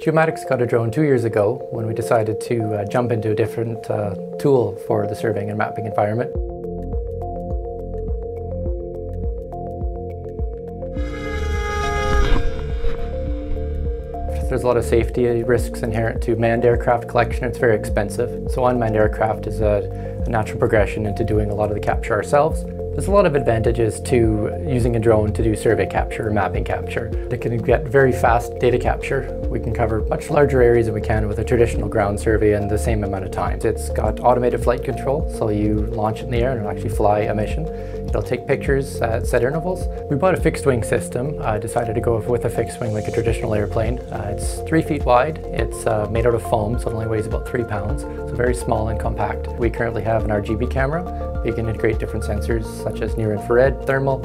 Geomatics got a drone two years ago when we decided to uh, jump into a different uh, tool for the surveying and mapping environment. There's a lot of safety risks inherent to manned aircraft collection. It's very expensive. So unmanned aircraft is a, a natural progression into doing a lot of the capture ourselves. There's a lot of advantages to using a drone to do survey capture or mapping capture. It can get very fast data capture. We can cover much larger areas than we can with a traditional ground survey in the same amount of time. It's got automated flight control, so you launch it in the air and it'll actually fly a mission. It'll take pictures at set intervals. We bought a fixed wing system. I uh, decided to go with a fixed wing like a traditional airplane. Uh, it's three feet wide. It's uh, made out of foam, so it only weighs about three pounds. So very small and compact. We currently have an RGB camera you can integrate different sensors such as near infrared, thermal,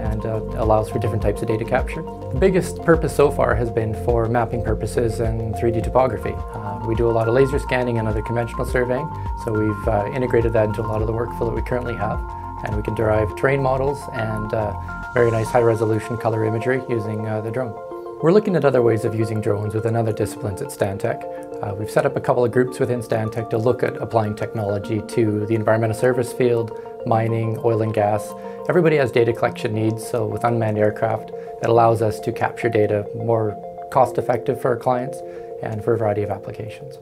and uh, allows for different types of data capture. The biggest purpose so far has been for mapping purposes and 3D topography. Uh, we do a lot of laser scanning and other conventional surveying, so we've uh, integrated that into a lot of the workflow that we currently have, and we can derive terrain models and uh, very nice high-resolution color imagery using uh, the drone. We're looking at other ways of using drones within other disciplines at Stantec. Uh, we've set up a couple of groups within Stantec to look at applying technology to the environmental service field, mining, oil and gas. Everybody has data collection needs, so with unmanned aircraft, it allows us to capture data more cost effective for our clients and for a variety of applications.